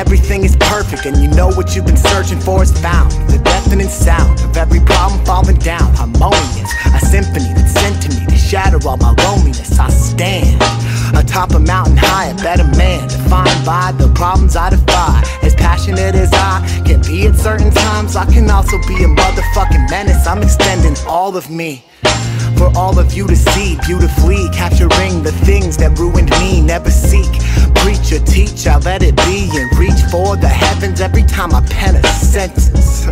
everything is perfect And you know what you've been searching for is found. The deafening sound of every problem falling down. Harmonious, a symphony that's sent to me To shatter all my loneliness. I stand atop a mountain high A better man defined by the problems I defy. As passionate as I can be at certain times I can also be a motherfucking menace. I'm extending all of me for all of you to see beautifully capturing the things that ruined me. Never seek preacher I let it be and reach for the heavens every time I pen a sentence.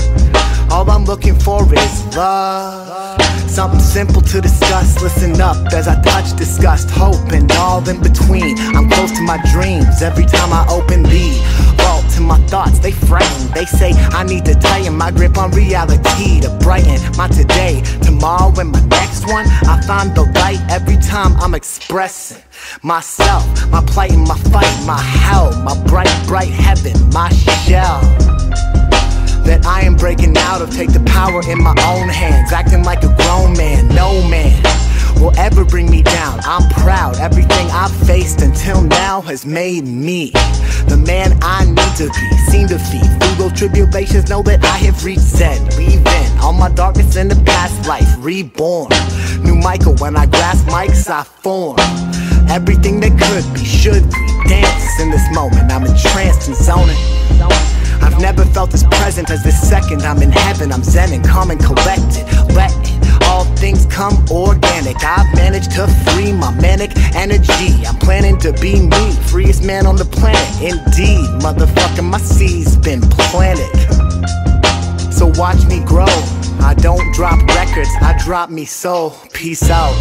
All I'm looking for is love. Something simple to discuss. Listen up as I touch disgust, hope, and all in between. I'm close to my dreams every time I open the to my thoughts. They frame, they say I need to tighten my grip on reality to brighten my today, tomorrow, and my next one. I find the light every time I'm expressing myself, my plight and my fight, my hell, my bright, bright heaven, my shell that I am breaking out of. Take the power in my own hands, acting like a now has made me the man I need to be. Seen defeat through those tribulations. Know that I have reached Zen. Leaving all my darkness in the past life. Reborn. New Michael, when I grasp mics, I form. Everything that could be, should be. Dance in this moment. I'm entranced and zoning. I've never felt as present as this second. I'm in heaven, I'm zen and calm and collected. All things come organic. I've managed to free my manic energy. I'm planning to be me, freest man on the planet. Indeed, motherfucker, my seed's been planted. So watch me grow. I don't drop records, I drop me soul. Peace out.